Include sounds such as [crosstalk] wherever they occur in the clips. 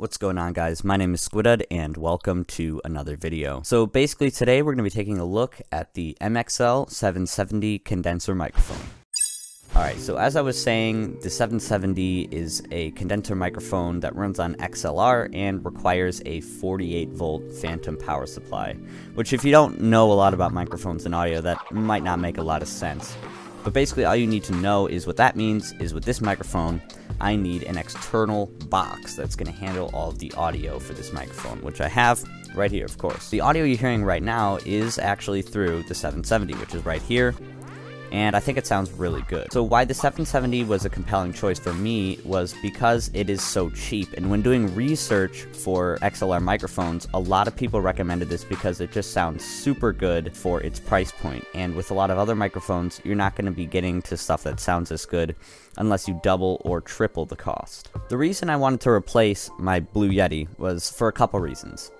What's going on guys? My name is Squidud and welcome to another video. So basically today we're going to be taking a look at the MXL 770 condenser microphone. Alright, so as I was saying, the 770 is a condenser microphone that runs on XLR and requires a 48 volt phantom power supply, which if you don't know a lot about microphones and audio, that might not make a lot of sense. But basically all you need to know is what that means is with this microphone, I need an external box that's going to handle all of the audio for this microphone, which I have right here, of course. The audio you're hearing right now is actually through the 770, which is right here, and I think it sounds really good. So why the 770 was a compelling choice for me was because it is so cheap, and when doing research for XLR microphones, a lot of people recommended this because it just sounds super good for its price point, and with a lot of other microphones, you're not going to be getting to stuff that sounds this good unless you double or triple the cost. The reason I wanted to replace my Blue Yeti was for a couple reasons.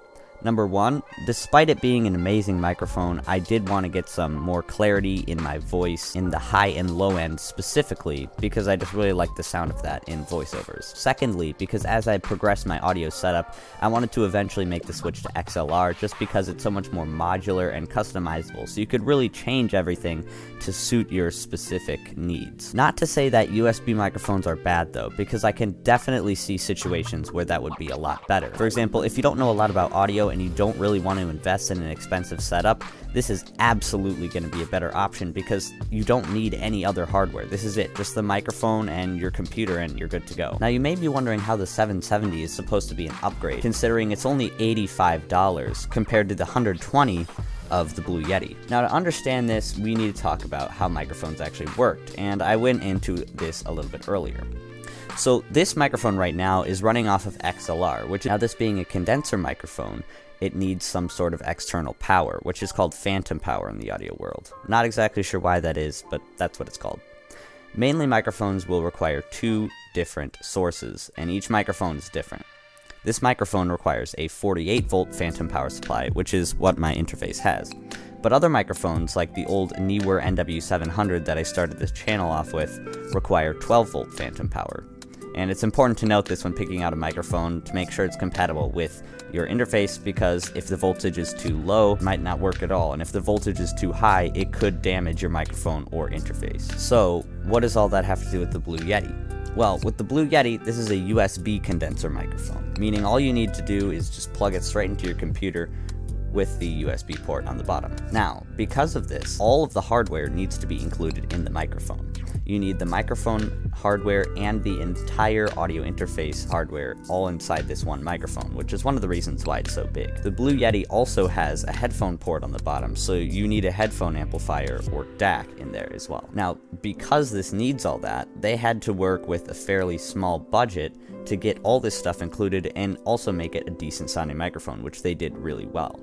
Number one, despite it being an amazing microphone, I did want to get some more clarity in my voice in the high and low end specifically because I just really like the sound of that in voiceovers. Secondly, because as I progressed my audio setup, I wanted to eventually make the switch to XLR just because it's so much more modular and customizable, so you could really change everything to suit your specific needs. Not to say that USB microphones are bad though, because I can definitely see situations where that would be a lot better. For example, if you don't know a lot about audio and you don't really want to invest in an expensive setup, this is absolutely going to be a better option because you don't need any other hardware. This is it, just the microphone and your computer and you're good to go. Now you may be wondering how the 770 is supposed to be an upgrade, considering it's only $85 compared to the 120 of the Blue Yeti. Now to understand this, we need to talk about how microphones actually worked, and I went into this a little bit earlier. So this microphone right now is running off of XLR, which now this being a condenser microphone, it needs some sort of external power, which is called phantom power in the audio world. Not exactly sure why that is, but that's what it's called. Mainly microphones will require two different sources, and each microphone is different. This microphone requires a 48 volt phantom power supply, which is what my interface has. But other microphones, like the old Neewer NW700 that I started this channel off with, require 12 volt phantom power, and it's important to note this when picking out a microphone to make sure it's compatible with your interface because if the voltage is too low, it might not work at all. And if the voltage is too high, it could damage your microphone or interface. So what does all that have to do with the Blue Yeti? Well, with the Blue Yeti, this is a USB condenser microphone, meaning all you need to do is just plug it straight into your computer with the USB port on the bottom. Now, because of this, all of the hardware needs to be included in the microphone you need the microphone hardware and the entire audio interface hardware all inside this one microphone, which is one of the reasons why it's so big. The Blue Yeti also has a headphone port on the bottom, so you need a headphone amplifier or DAC in there as well. Now, because this needs all that, they had to work with a fairly small budget to get all this stuff included and also make it a decent sounding microphone, which they did really well.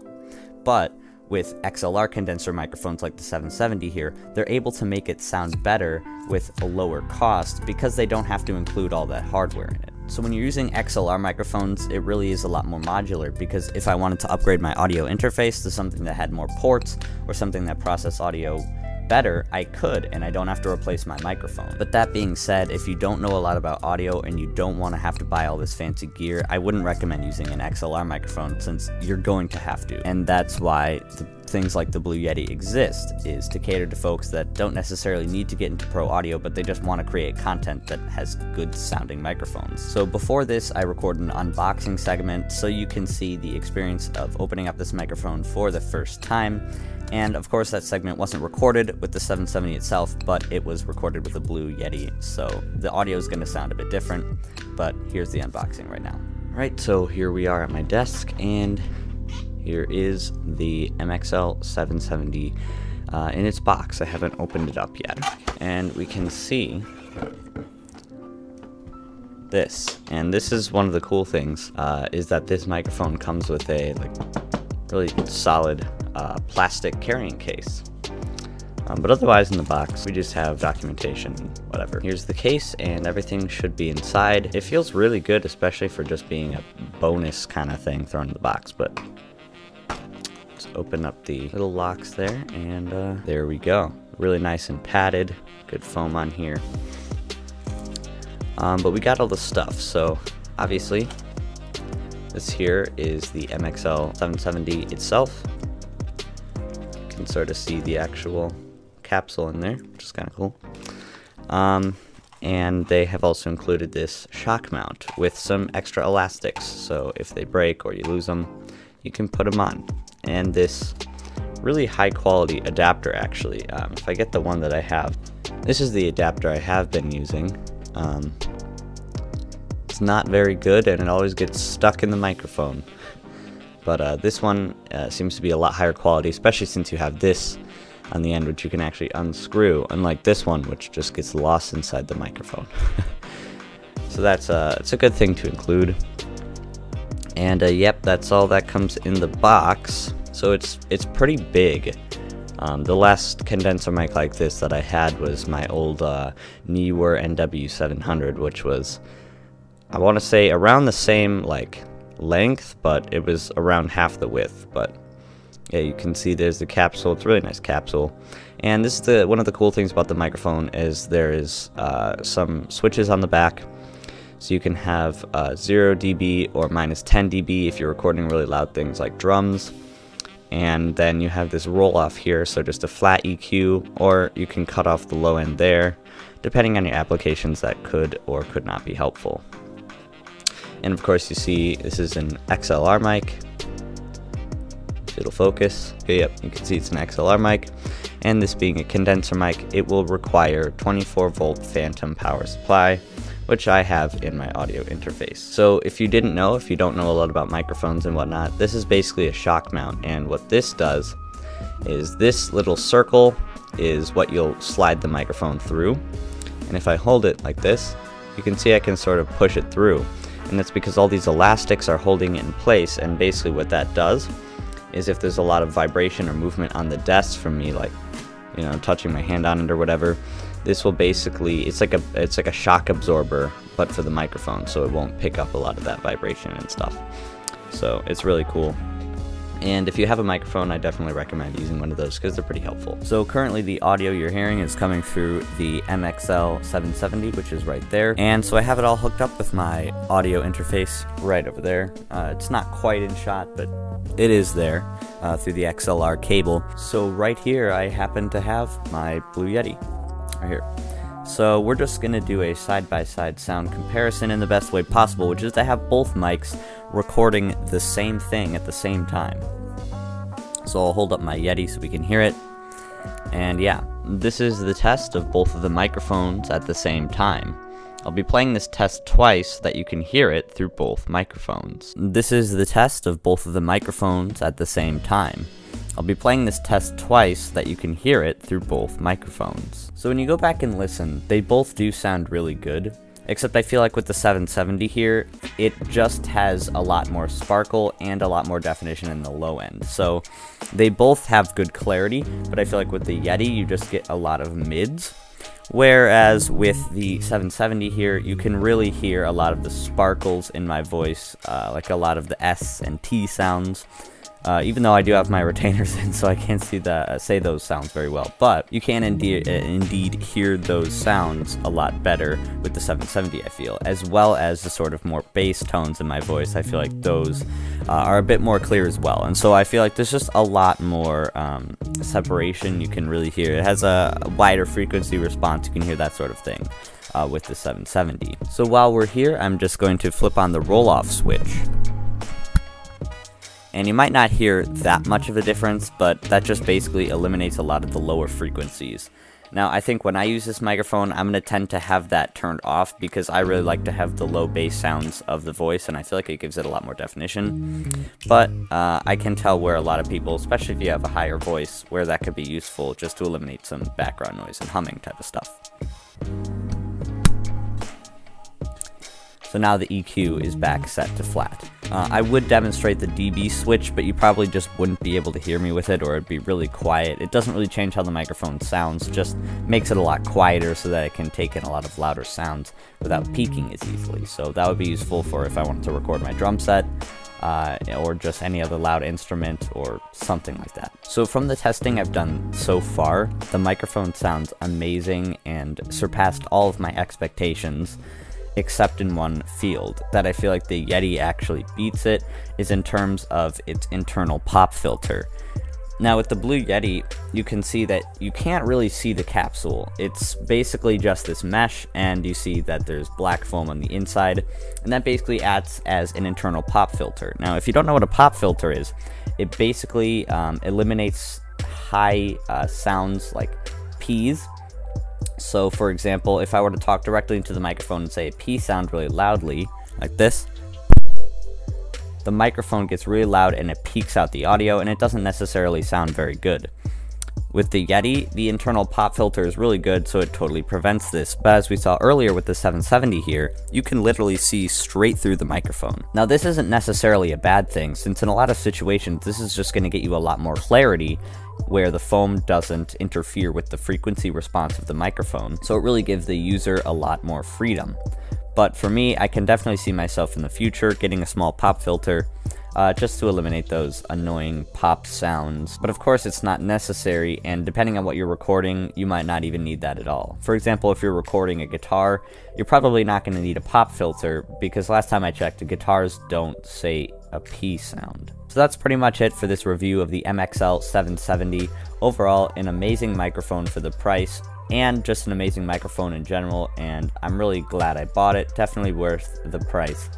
But with XLR condenser microphones like the 770 here, they're able to make it sound better with a lower cost because they don't have to include all that hardware in it. So when you're using XLR microphones, it really is a lot more modular because if I wanted to upgrade my audio interface to something that had more ports or something that processed audio better, I could, and I don't have to replace my microphone. But that being said, if you don't know a lot about audio and you don't want to have to buy all this fancy gear, I wouldn't recommend using an XLR microphone since you're going to have to. And that's why things like the Blue Yeti exist, is to cater to folks that don't necessarily need to get into pro audio, but they just want to create content that has good sounding microphones. So before this, I recorded an unboxing segment so you can see the experience of opening up this microphone for the first time and of course, that segment wasn't recorded with the 770 itself, but it was recorded with a Blue Yeti, so the audio is going to sound a bit different. But here's the unboxing right now. Right, so here we are at my desk, and here is the MXL 770 uh, in its box. I haven't opened it up yet. And we can see this. And this is one of the cool things, uh, is that this microphone comes with a like really solid uh, plastic carrying case. Um, but otherwise in the box, we just have documentation, whatever. Here's the case and everything should be inside. It feels really good, especially for just being a bonus kind of thing thrown in the box, but let's open up the little locks there and uh, there we go. Really nice and padded, good foam on here. Um, but we got all the stuff, so obviously This here is the MXL 770 itself. Can sort of see the actual capsule in there, which is kind of cool. Um, and they have also included this shock mount with some extra elastics, so if they break or you lose them, you can put them on. And this really high quality adapter actually, um, if I get the one that I have, this is the adapter I have been using. Um, it's not very good and it always gets stuck in the microphone. But uh, this one uh, seems to be a lot higher quality, especially since you have this on the end, which you can actually unscrew, unlike this one, which just gets lost inside the microphone. [laughs] so that's uh, it's a good thing to include. And uh, yep, that's all that comes in the box. So it's it's pretty big. Um, the last condenser mic like this that I had was my old uh, Neewer NW700, which was, I want to say, around the same like length, but it was around half the width. But yeah, you can see there's the capsule. It's a really nice capsule. And this is the one of the cool things about the microphone is there is uh, some switches on the back. So you can have uh, 0 dB or minus 10 dB if you're recording really loud things like drums. And then you have this roll off here, so just a flat EQ, or you can cut off the low end there. Depending on your applications, that could or could not be helpful. And of course, you see this is an XLR mic it'll focus. Yep, you can see it's an XLR mic. And this being a condenser mic, it will require 24 volt phantom power supply, which I have in my audio interface. So if you didn't know, if you don't know a lot about microphones and whatnot, this is basically a shock mount. And what this does is this little circle is what you'll slide the microphone through. And if I hold it like this, you can see I can sort of push it through. And that's because all these elastics are holding it in place. And basically what that does is if there's a lot of vibration or movement on the desk from me, like, you know, touching my hand on it or whatever, this will basically, it's like a, it's like a shock absorber, but for the microphone, so it won't pick up a lot of that vibration and stuff. So it's really cool. And if you have a microphone, I definitely recommend using one of those because they're pretty helpful. So currently the audio you're hearing is coming through the MXL 770, which is right there. And so I have it all hooked up with my audio interface right over there. Uh, it's not quite in shot, but it is there uh, through the XLR cable. So right here, I happen to have my Blue Yeti right here. So we're just going to do a side-by-side -side sound comparison in the best way possible, which is to have both mics recording the same thing at the same time. So I'll hold up my Yeti so we can hear it. And yeah, this is the test of both of the microphones at the same time. I'll be playing this test twice so that you can hear it through both microphones. This is the test of both of the microphones at the same time. I'll be playing this test twice so that you can hear it through both microphones. So when you go back and listen, they both do sound really good, except I feel like with the 770 here, it just has a lot more sparkle and a lot more definition in the low end. So they both have good clarity, but I feel like with the Yeti, you just get a lot of mids. Whereas with the 770 here, you can really hear a lot of the sparkles in my voice, uh, like a lot of the S and T sounds. Uh, even though I do have my retainers in, [laughs] so I can't see the, uh, say those sounds very well. But you can indeed, uh, indeed hear those sounds a lot better with the 770, I feel, as well as the sort of more bass tones in my voice. I feel like those uh, are a bit more clear as well. And so I feel like there's just a lot more um, separation you can really hear. It has a wider frequency response. You can hear that sort of thing. Uh, with the 770. So while we're here, I'm just going to flip on the roll-off switch and you might not hear that much of a difference, but that just basically eliminates a lot of the lower frequencies. Now, I think when I use this microphone, I'm going to tend to have that turned off because I really like to have the low bass sounds of the voice, and I feel like it gives it a lot more definition. But uh, I can tell where a lot of people, especially if you have a higher voice, where that could be useful just to eliminate some background noise and humming type of stuff. So now the EQ is back set to flat. Uh, I would demonstrate the dB switch, but you probably just wouldn't be able to hear me with it, or it'd be really quiet. It doesn't really change how the microphone sounds, just makes it a lot quieter so that it can take in a lot of louder sounds without peaking as easily. So that would be useful for if I wanted to record my drum set, uh, or just any other loud instrument or something like that. So from the testing I've done so far, the microphone sounds amazing and surpassed all of my expectations except in one field that I feel like the Yeti actually beats it is in terms of its internal pop filter. Now with the Blue Yeti, you can see that you can't really see the capsule. It's basically just this mesh, and you see that there's black foam on the inside, and that basically acts as an internal pop filter. Now if you don't know what a pop filter is, it basically um, eliminates high uh, sounds like P's. So for example, if I were to talk directly into the microphone and say a P sound really loudly, like this, the microphone gets really loud and it peaks out the audio and it doesn't necessarily sound very good. With the Yeti, the internal pop filter is really good, so it totally prevents this, but as we saw earlier with the 770 here, you can literally see straight through the microphone. Now this isn't necessarily a bad thing, since in a lot of situations this is just going to get you a lot more clarity, where the foam doesn't interfere with the frequency response of the microphone, so it really gives the user a lot more freedom. But for me, I can definitely see myself in the future getting a small pop filter uh, just to eliminate those annoying pop sounds. But of course, it's not necessary, and depending on what you're recording, you might not even need that at all. For example, if you're recording a guitar, you're probably not going to need a pop filter, because last time I checked, guitars don't say a P sound. So that's pretty much it for this review of the MXL 770. Overall, an amazing microphone for the price, and just an amazing microphone in general and I'm really glad I bought it definitely worth the price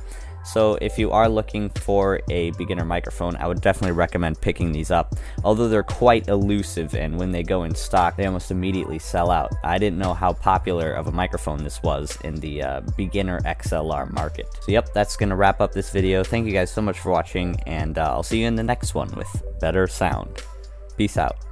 so if you are looking for a beginner microphone I would definitely recommend picking these up. Although they're quite elusive and when they go in stock they almost immediately sell out. I didn't know how popular of a microphone this was in the uh, beginner XLR market. So yep that's gonna wrap up this video. Thank you guys so much for watching and uh, I'll see you in the next one with better sound. Peace out